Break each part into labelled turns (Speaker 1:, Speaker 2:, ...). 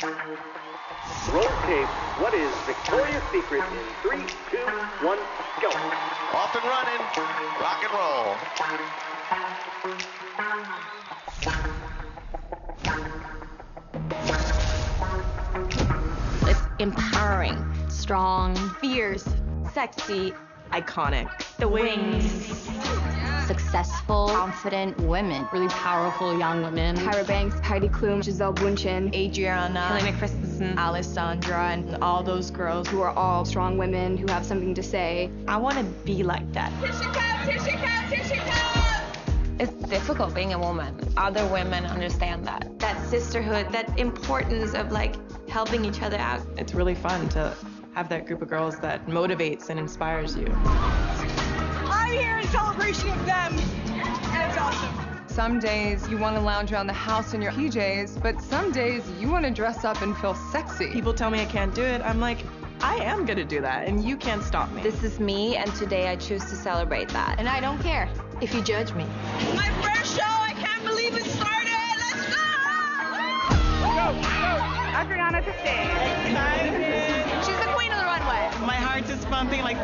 Speaker 1: Roll tape. What is Victoria's Secret in three, two, one, go.
Speaker 2: Off and running. Rock and roll.
Speaker 3: It's empowering, strong,
Speaker 4: Fierce, sexy,
Speaker 5: iconic.
Speaker 4: the wings.
Speaker 3: Successful, confident women, really powerful young women.
Speaker 6: Tyra Banks, Heidi Klum, Gisele Bündchen,
Speaker 4: Adriana, Helena Christensen, Alessandra, and all those girls
Speaker 6: who are all strong women who have something to say.
Speaker 4: I want to be like that. Here she comes, here she comes, here she comes!
Speaker 7: It's difficult being a woman. Other women understand that.
Speaker 4: That sisterhood, that importance of like helping each other out.
Speaker 5: It's really fun to have that group of girls that motivates and inspires you.
Speaker 8: I'm here in celebration of them, and it's awesome.
Speaker 9: Some days you want to lounge around the house in your PJs, but some days you want to dress up and feel sexy.
Speaker 5: People tell me I can't do it. I'm like, I am gonna do that, and you can't stop me.
Speaker 7: This is me, and today I choose to celebrate that.
Speaker 3: And I don't care if you judge me.
Speaker 8: My first show, I can't believe it started. Let's go!
Speaker 6: Adriana to stage.
Speaker 8: She's the queen of the runway.
Speaker 5: My heart is pumping like.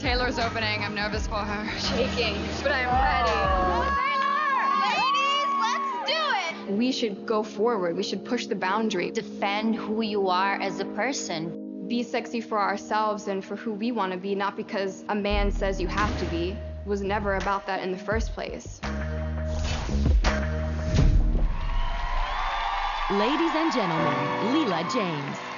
Speaker 9: Taylor's opening. I'm nervous for her.
Speaker 3: Shaking, but I'm ready. Oh. Taylor! Ladies, let's do it!
Speaker 6: We should go forward. We should push the boundary.
Speaker 3: Defend who you are as a person.
Speaker 6: Be sexy for ourselves and for who we want to be, not because a man says you have to be. It was never about that in the first place.
Speaker 10: Ladies and gentlemen, Leela James.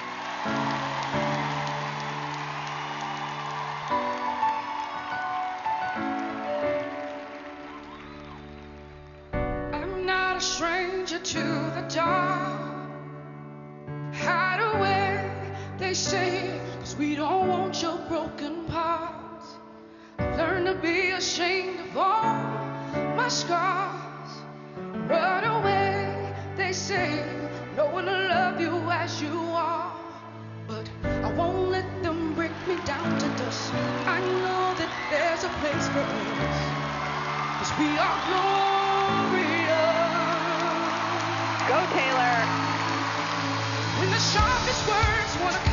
Speaker 8: They say, cause we don't want your broken parts. I've learned to be ashamed of all my scars. Run away, they say, no one will love you as you are. But I won't let them break me down to dust. I know that there's a place for us. Cause we are glorious.
Speaker 6: Go, Taylor.
Speaker 8: When the sharpest words wanna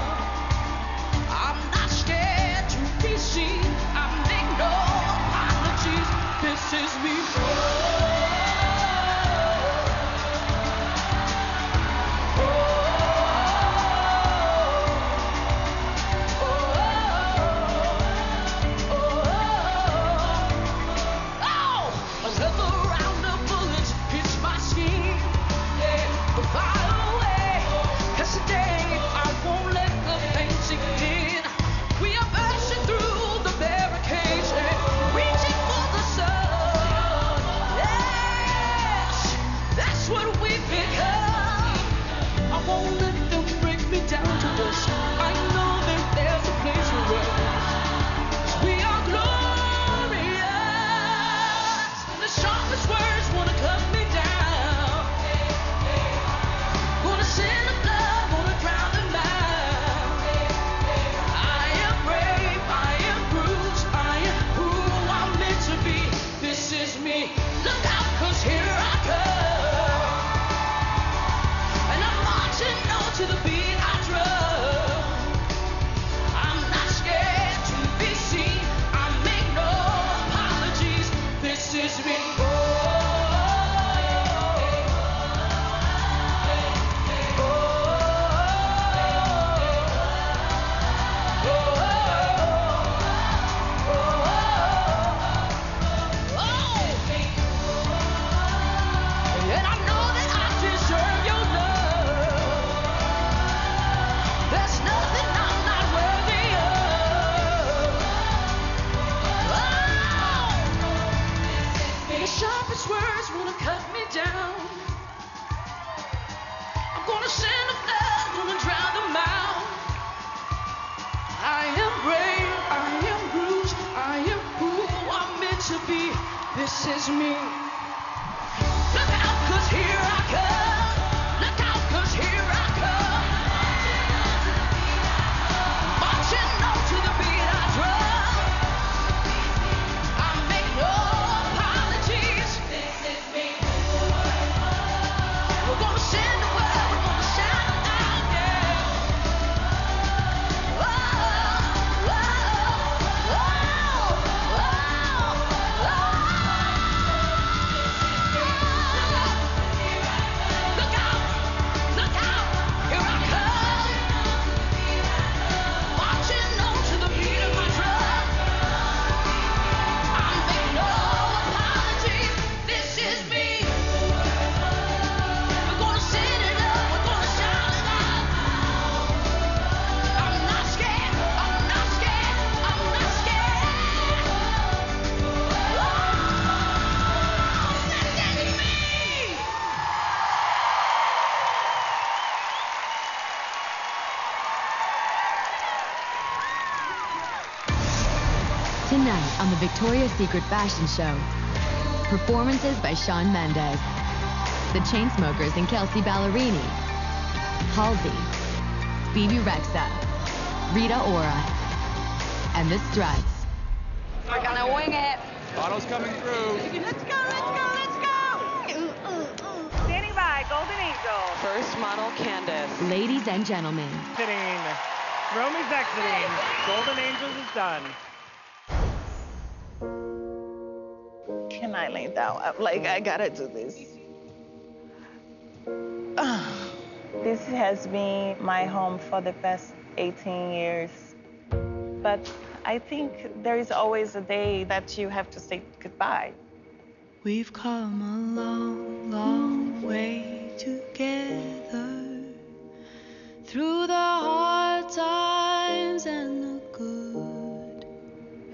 Speaker 10: Tonight on the Victoria's Secret Fashion Show. Performances by Shawn Mendes, The Chainsmokers and Kelsea Ballerini, Halsey, Bebe Rexha, Rita Ora, and The Struts.
Speaker 11: We're gonna wing it.
Speaker 12: Auto's coming through.
Speaker 11: Let's go, let's go, let's go. Standing by, Golden Angel.
Speaker 13: First model, Candice.
Speaker 10: Ladies and gentlemen,
Speaker 14: Exiting. Romee's exiting. Golden Angels is done.
Speaker 13: Lay down? I'm like, I gotta do this. this has been my home for the past 18 years. But I think there is always a day that you have to say goodbye.
Speaker 15: We've come a long, long way together through the hard times and the good.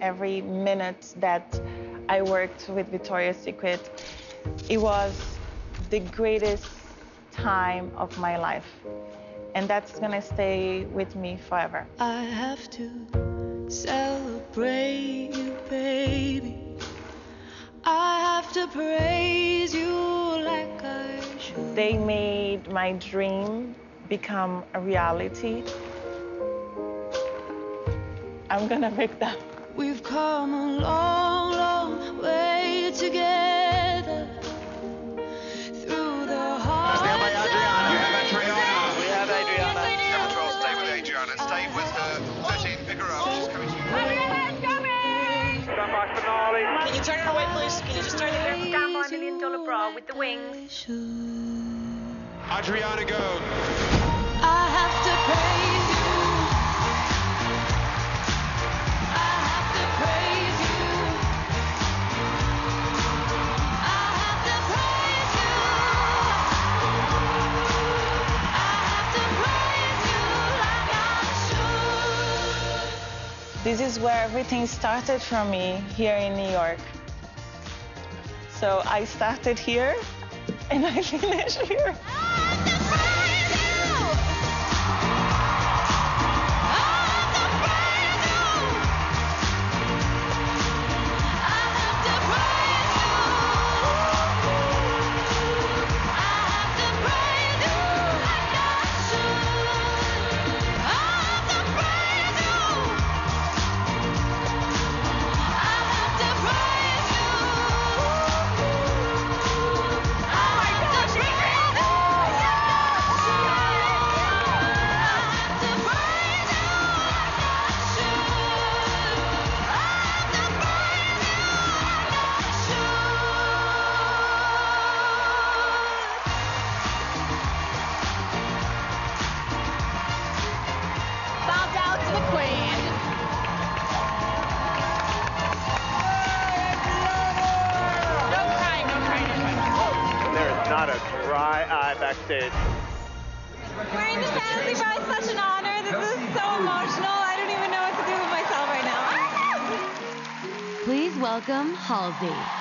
Speaker 13: Every minute that I worked with Victoria's Secret, it was the greatest time of my life. And that's gonna stay with me forever.
Speaker 15: I have to celebrate you, baby. I have to praise you like I should.
Speaker 13: They made my dream become a reality. I'm gonna make down.
Speaker 15: We've come a long like I should.
Speaker 13: This is where everything started for me here in New York. So I started here and I finished here.
Speaker 11: Bow
Speaker 10: welcome Halsey.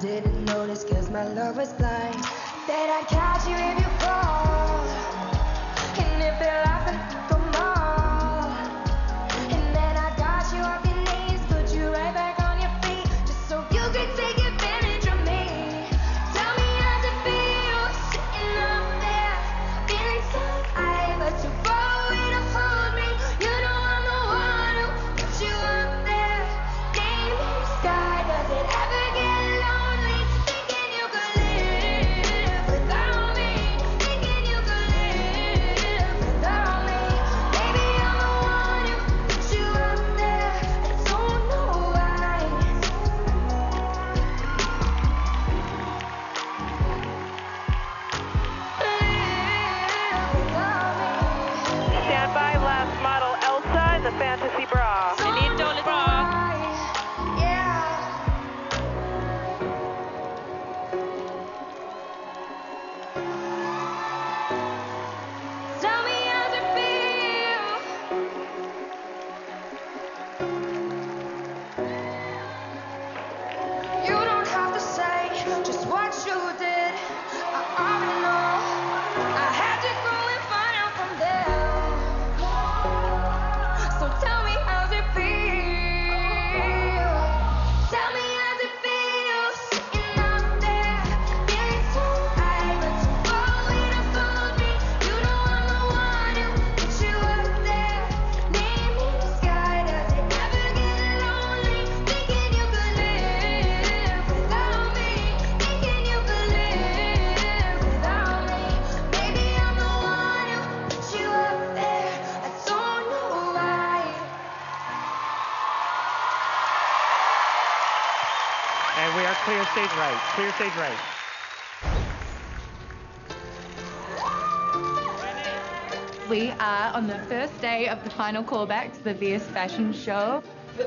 Speaker 16: Didn't notice cause my love was blind. Said I'd catch you if you fall. And if they're
Speaker 14: Clear stage right.
Speaker 4: We are on the first day of the final callback to the VS Fashion Show.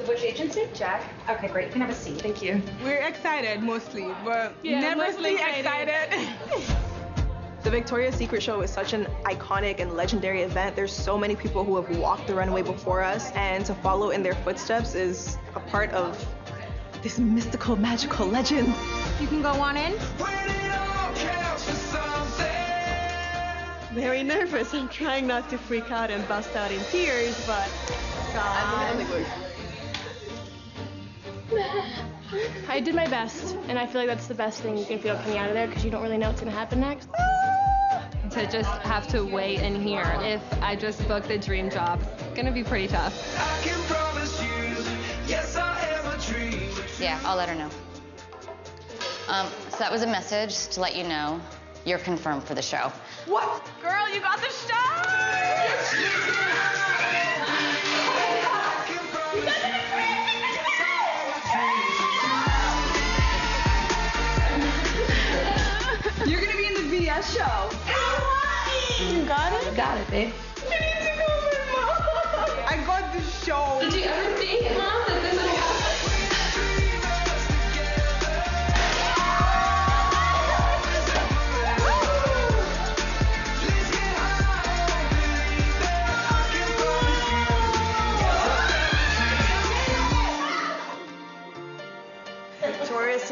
Speaker 17: Which agency? Jack. Okay, great. You can have a seat. Thank you.
Speaker 18: We're excited mostly, but
Speaker 5: Yeah,
Speaker 18: nervously
Speaker 5: mostly
Speaker 18: excited.
Speaker 5: The Victoria's Secret show is such an iconic and legendary event. There's so many people who have walked the runway before us, and to follow in their footsteps is a part of this mystical, magical legend.
Speaker 4: You can go on in.
Speaker 13: Very nervous. I'm trying not to freak out and bust out in tears, but God.
Speaker 19: I did my best, and I feel like that's the best thing you can feel coming out of there because you don't really know what's gonna happen next.
Speaker 20: To just have to wait and hear if I just booked a dream job, it's gonna be pretty tough.
Speaker 3: Yeah, I'll let her know. Um, so that was a message to let you know you're confirmed for the show.
Speaker 18: What? Girl, you got the shot! you you're gonna be in the VS show. You got it?
Speaker 20: Got it, babe.
Speaker 18: I got the show.
Speaker 21: Did you ever think, Mom,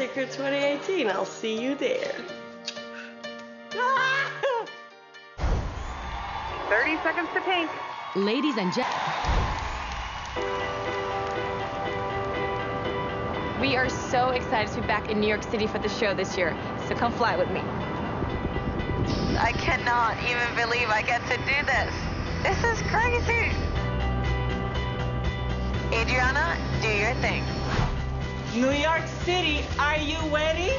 Speaker 13: Victoria's Secret 2018. I'll see you there.
Speaker 22: 30 seconds to pink.
Speaker 10: Ladies and gentlemen.
Speaker 4: We are so excited to be back in New York City for the show this year, so come fly with me.
Speaker 23: I cannot even believe I get to do this. This is crazy. Adriana, do your thing.
Speaker 13: New York City, are you ready?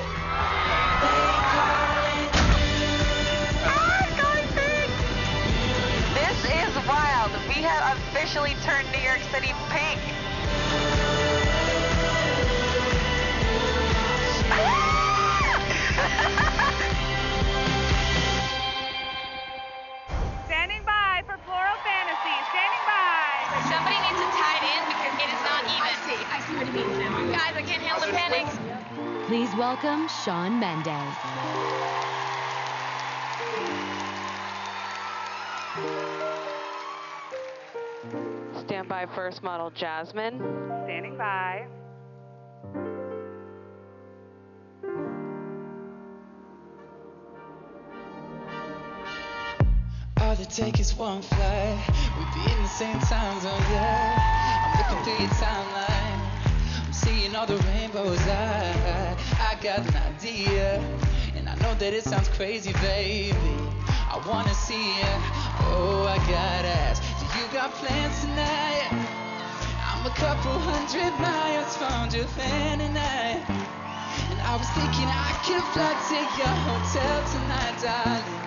Speaker 23: This is wild. We have officially turned New York City pink.
Speaker 10: Please welcome Shawn Mendes.
Speaker 24: Stand by first model Jasmine.
Speaker 22: Standing by.
Speaker 25: All it takes is one flight. We'd be in the same time zone, yeah. I'm looking through your timeline. I'm seeing all the rainbows. I got an idea. And I know that it sounds crazy, baby. I wanna see ya. Oh, I gotta ask. Do you got plans tonight? I'm a couple hundred miles from Japan tonight. And I was thinking I could fly to your hotel tonight, darling.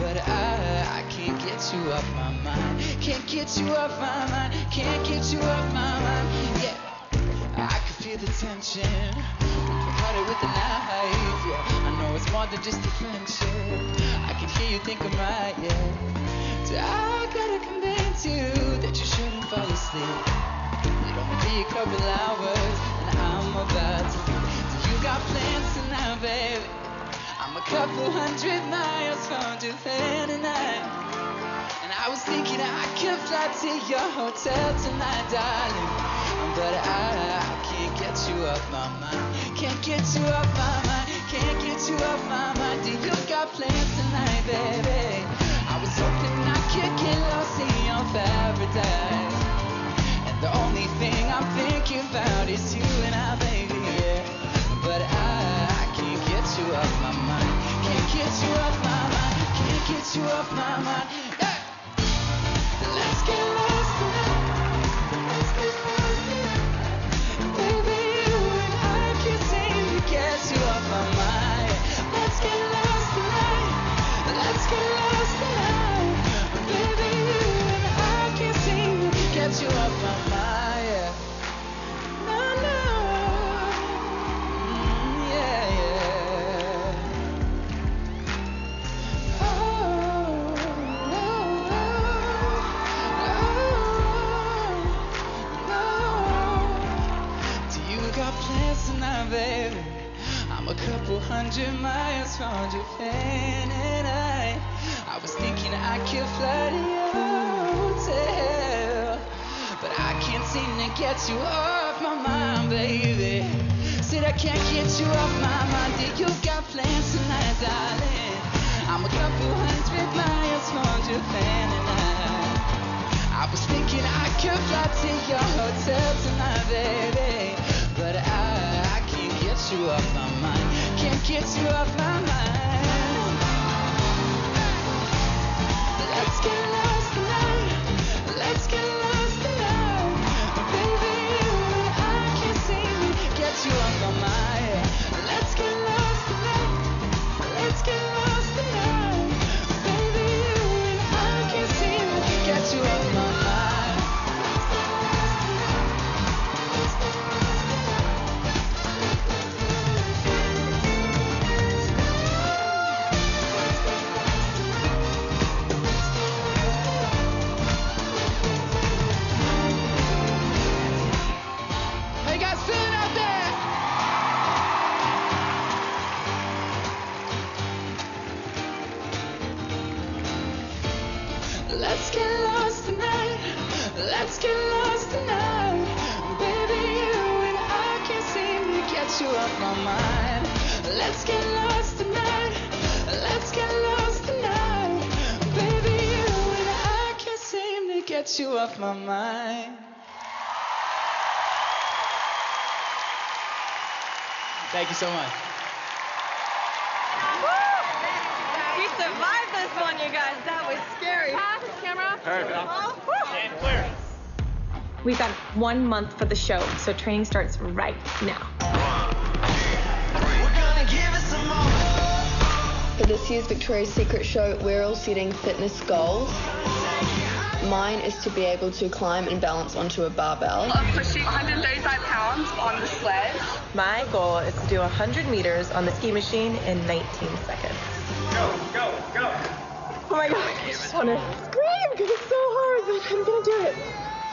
Speaker 25: But I, I can't get you off my mind. Can't get you off my mind. Can't get you off my mind. Yeah, I can feel the tension. Can party with the knife. Yeah, I know it's more than just a friendship. I can hear you think I'm right. Yeah, so I gotta convince you that you shouldn't fall asleep. It only be a couple hours, and I'm about to. So you got plans tonight, baby. I'm a couple hundred miles from Japan tonight. And I was thinking I could fly to your hotel tonight, darling. But I can't get you off my mind. Can't get you off my mind. Can't get you off my mind. Do you got plans tonight, baby? I was hoping I could get lost in your paradise. And the only thing I'm thinking about is you and I, baby. Yeah. But I, I can't get you off my mind. Can't get you off my mind. Can't get you off my mind. Yeah. Let's get couple hundred miles from Japan, and I, I was thinking I could fly to your hotel, but I can't seem to get you off my mind, baby. Said I can't get you off my mind. Do you got plans tonight, darling? I'm a couple hundred miles from Japan, and I. I was thinking I could fly to your hotel tonight, baby. But I, get you off my mind. Can't get you off my mind. Let's get lost tonight. Let's get lost tonight. Baby, you and I can't seem to get you off my mind. Let's get lost tonight. Let's get lost Thank you so much.
Speaker 21: We survived this one, you guys. That was scary.
Speaker 19: camera.
Speaker 14: Perfect. clear.
Speaker 5: We've got one month for the show, so training starts right now.
Speaker 26: For this year's Victoria's Secret show, we're all setting fitness goals. Mine is to be able to climb and balance onto a barbell.
Speaker 27: of pushing 135 pounds on the sled.
Speaker 5: My goal is to do 100 meters on the ski machine in 19 seconds.
Speaker 14: Go, go, go.
Speaker 5: Oh my god, I just want to scream because it's so hard, but I'm gonna do it.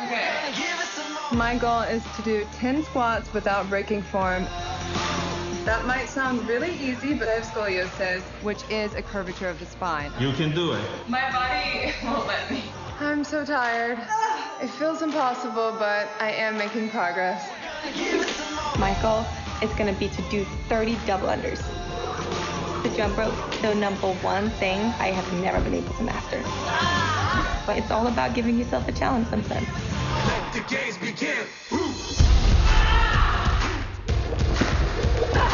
Speaker 5: Okay.
Speaker 20: My goal is to do 10 squats without breaking form. That might sound really easy, but I have scoliosis, which is a curvature of the spine.
Speaker 28: You can do it.
Speaker 20: My body won't let me. I'm so tired. It feels impossible, but I am making progress.
Speaker 5: My goal is gonna be to do 30 double unders.
Speaker 29: the jump rope, the number one thing I have never been able to master. But it's all about giving yourself a challenge sometimes.
Speaker 21: Let the games begin. Come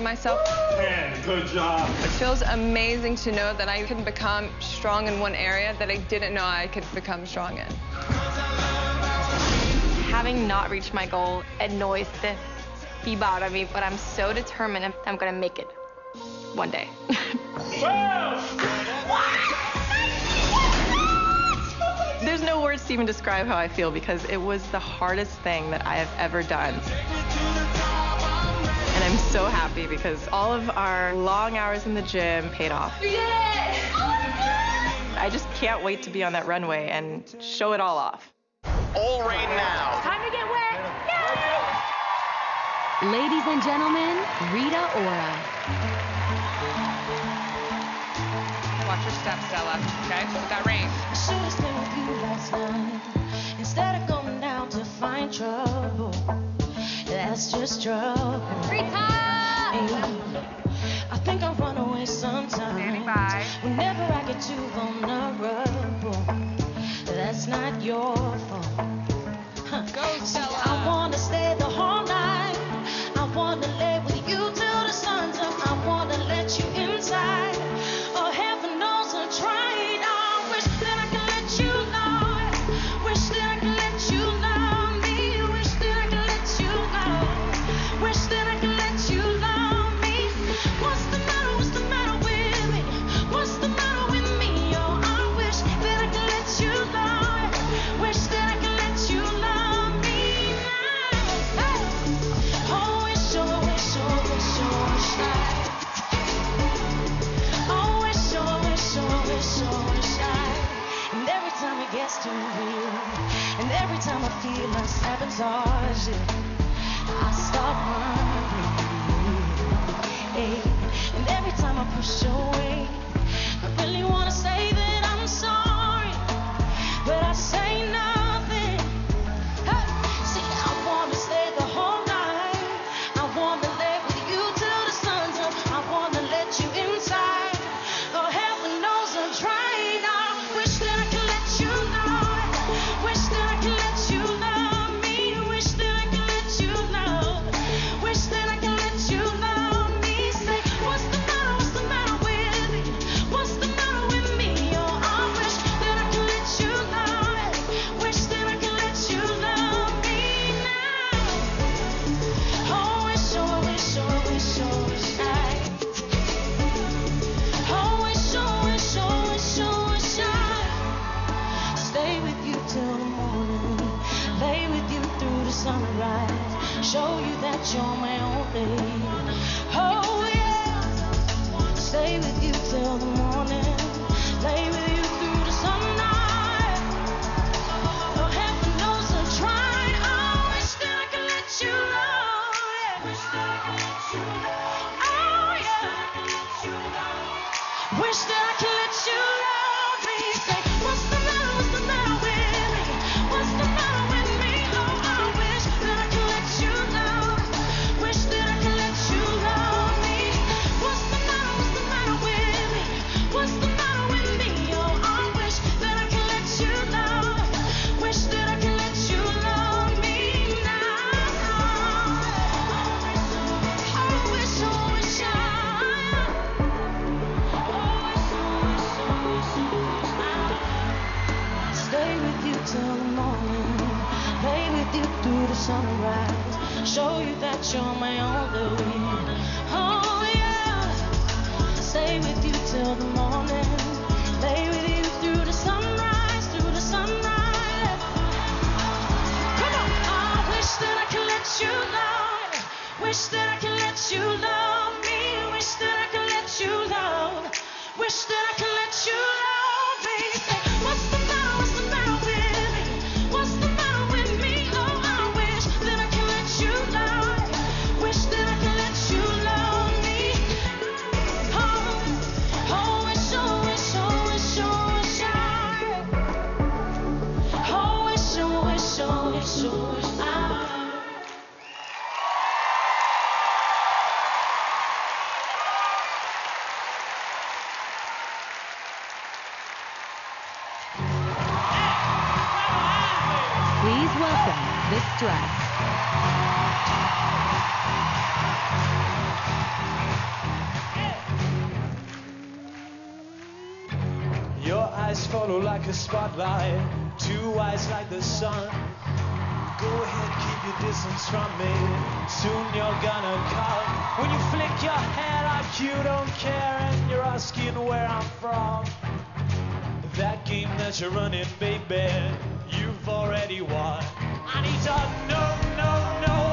Speaker 20: of myself.
Speaker 21: Man, good job.
Speaker 20: It feels amazing to know that I can become strong in one area that I didn't know I could become strong in.
Speaker 4: Having not reached my goal annoys the beep out of me, but I'm so determined I'm, I'm gonna make it one day.
Speaker 5: There's no words to even describe how I feel because it was the hardest thing that I have ever done. And I'm so happy because all of our long hours in the gym paid off. I just can't wait to be on that runway and show it all off.
Speaker 21: All rain now.
Speaker 10: Time to get wet. Ladies and gentlemen, Rita Ora.
Speaker 30: Watch your steps, Stella. Okay? With that rain.
Speaker 11: Should've stayed with you last night instead of going down to find trouble. That's just trouble. Rita! I think I'll run away sometime. Whenever I get too vulnerable, that's not your fault. Huh. See, I wanna stay sunrise. Show you that you're my only. Oh yeah. Stay with you till the morning. Lay with you through the sunrise, through the sunrise. Come on. I wish that I could let you love. Wish that I could let you love me. Wish that I could let you love. Wish that I could
Speaker 10: welcome dress.
Speaker 31: Your eyes follow like a spotlight, two eyes like the sun. Go ahead, keep your distance from me. Soon you're gonna come. When you flick your hair like you don't care, and you're asking where I'm from. That game that you're running, baby, you've already won. And he a no, no, no.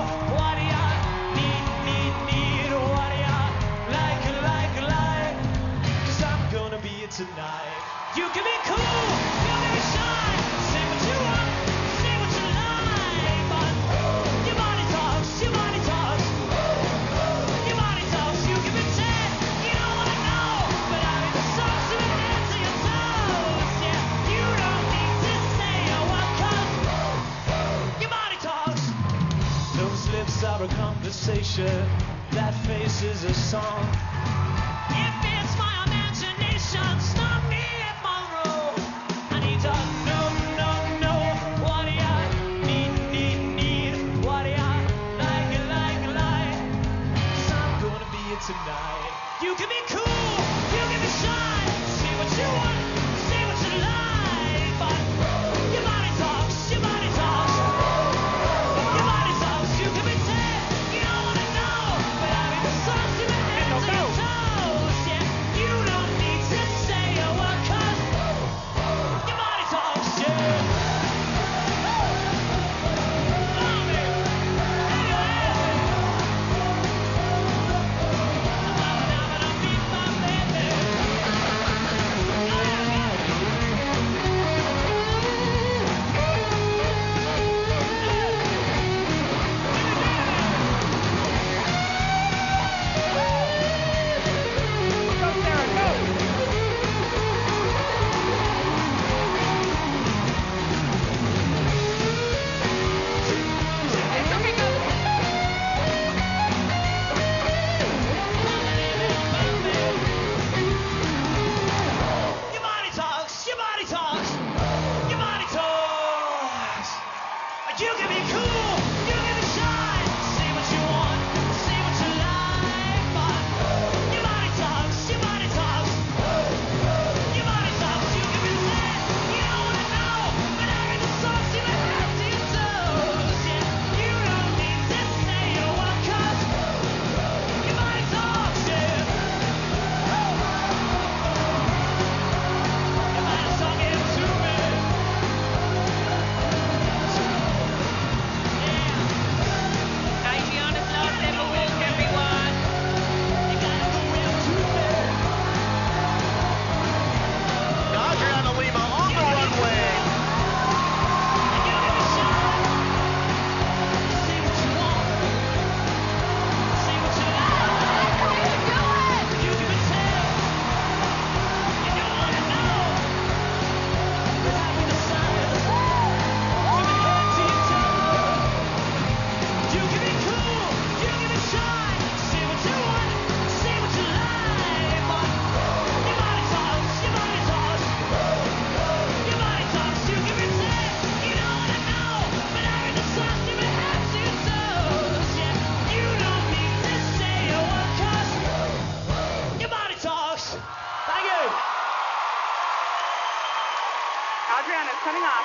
Speaker 31: conversation. That face is a song.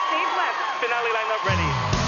Speaker 27: Steve left.
Speaker 14: Finale lineup ready.